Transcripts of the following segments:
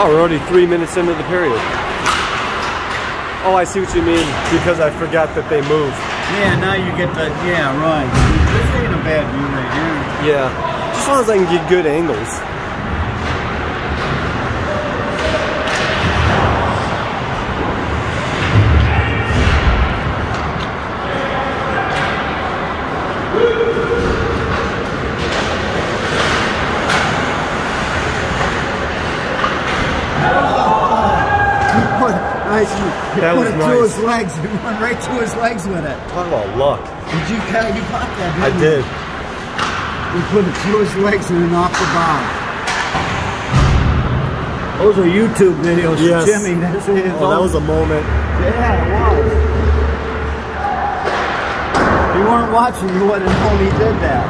Oh, we're already three minutes into the period. Oh, I see what you mean. Because I forgot that they move. Yeah, now you get the, yeah, right. This ain't a bad view right here. Yeah. Just as long as I can get good angles. Nice. You That put was it nice. to his legs. You went right to his legs with it. Talk about luck. Did you cut? You caught that? I Didn't did. You? you put it to his legs and then off the bow. Those are YouTube videos from Yes. Jimmy. That's. Oh, that was a moment. Yeah, it was. If you weren't watching, you wouldn't known he did that.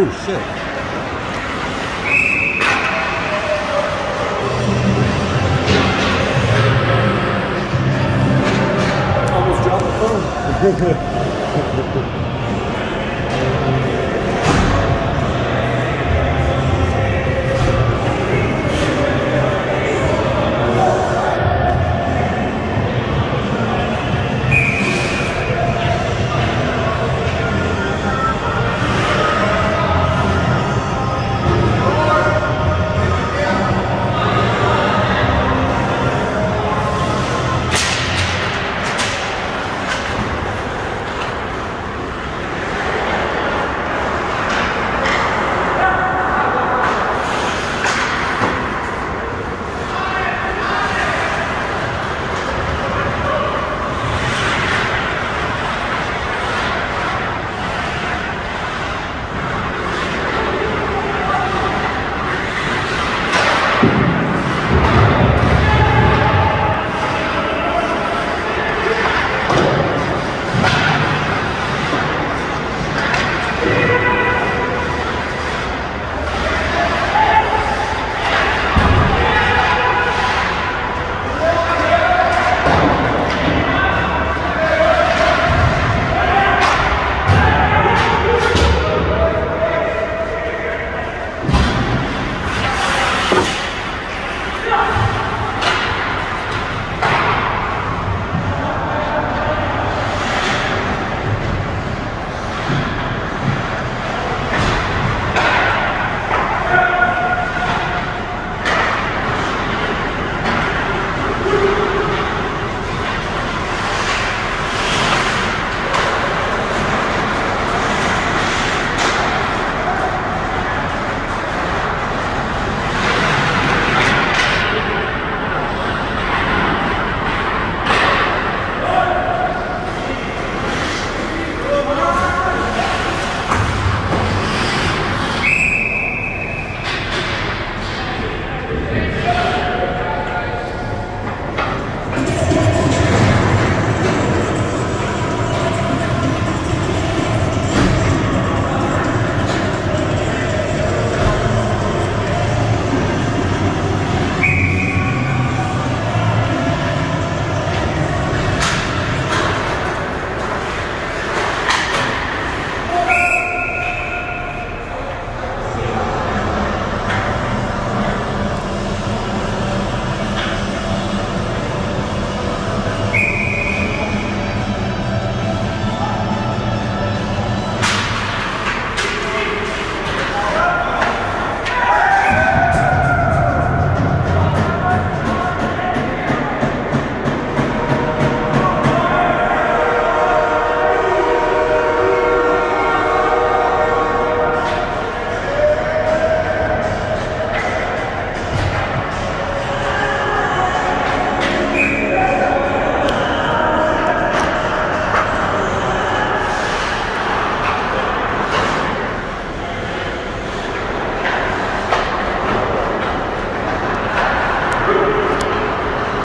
Oh shit. Almost dropped the phone.